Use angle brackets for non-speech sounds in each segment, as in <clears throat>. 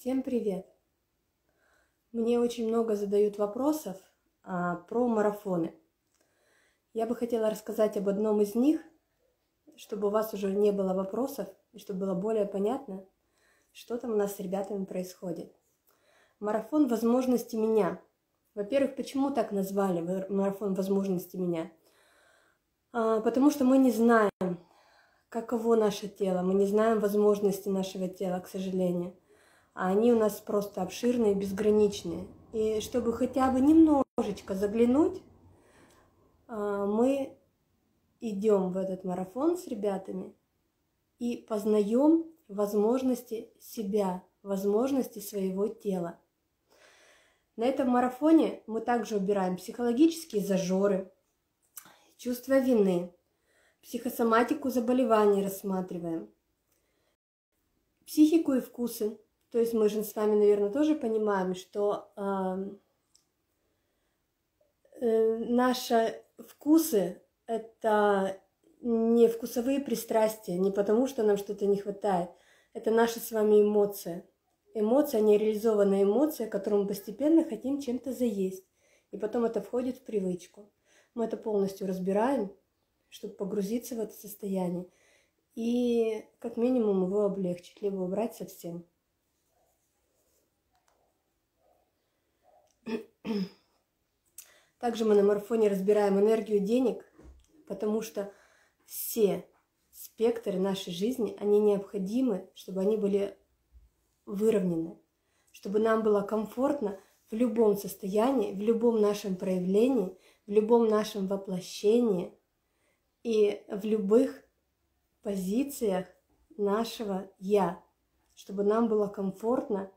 Всем привет! Мне очень много задают вопросов а, про марафоны. Я бы хотела рассказать об одном из них, чтобы у вас уже не было вопросов и чтобы было более понятно, что там у нас с ребятами происходит. Марафон возможности меня. Во-первых, почему так назвали марафон возможности меня? А, потому что мы не знаем, каково наше тело, мы не знаем возможности нашего тела, к сожалению а они у нас просто обширные, безграничные. И чтобы хотя бы немножечко заглянуть, а, мы идем в этот марафон с ребятами и познаем возможности себя, возможности своего тела. На этом марафоне мы также убираем психологические зажоры, чувство вины, психосоматику заболеваний рассматриваем, психику и вкусы, то есть мы же с вами, наверное, тоже понимаем, что э, э, наши вкусы – это не вкусовые пристрастия, не потому что нам что-то не хватает. Это наши с вами эмоции. Эмоция, нереализованная эмоция, которую мы постепенно хотим чем-то заесть. И потом это входит в привычку. Мы это полностью разбираем, чтобы погрузиться в это состояние. И как минимум его облегчить, либо убрать совсем. Также мы на марафоне разбираем энергию денег, потому что все спектры нашей жизни, они необходимы, чтобы они были выровнены, чтобы нам было комфортно в любом состоянии, в любом нашем проявлении, в любом нашем воплощении и в любых позициях нашего «я», чтобы нам было комфортно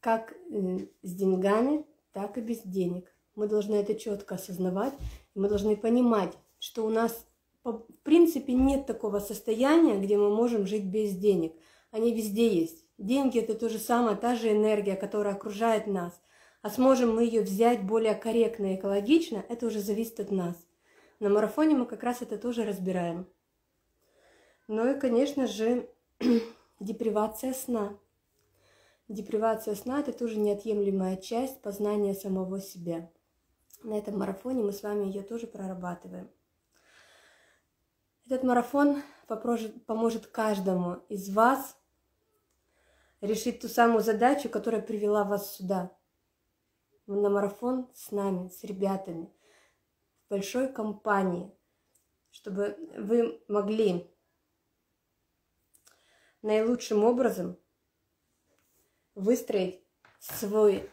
как э, с деньгами, так и без денег. Мы должны это четко осознавать, мы должны понимать, что у нас в принципе нет такого состояния, где мы можем жить без денег. Они везде есть. Деньги это то же самое, та же энергия, которая окружает нас. А сможем мы ее взять более корректно и экологично, это уже зависит от нас. На марафоне мы как раз это тоже разбираем. Ну и, конечно же, <clears throat> депривация сна. Депривация сна – это тоже неотъемлемая часть познания самого себя. На этом марафоне мы с вами ее тоже прорабатываем. Этот марафон поможет каждому из вас решить ту самую задачу, которая привела вас сюда. На марафон с нами, с ребятами, в большой компании, чтобы вы могли наилучшим образом выстроить свой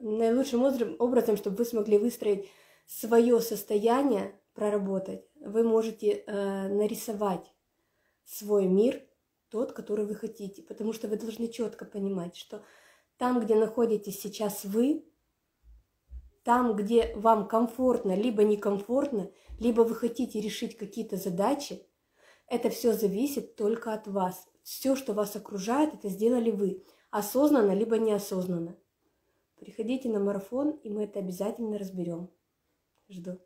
наилучшим образом, чтобы вы смогли выстроить свое состояние, проработать, вы можете э, нарисовать свой мир, тот, который вы хотите, потому что вы должны четко понимать, что там, где находитесь сейчас вы, там, где вам комфортно, либо некомфортно, либо вы хотите решить какие-то задачи, это все зависит только от вас. Все, что вас окружает, это сделали вы. Осознанно, либо неосознанно. Приходите на марафон, и мы это обязательно разберем. Жду.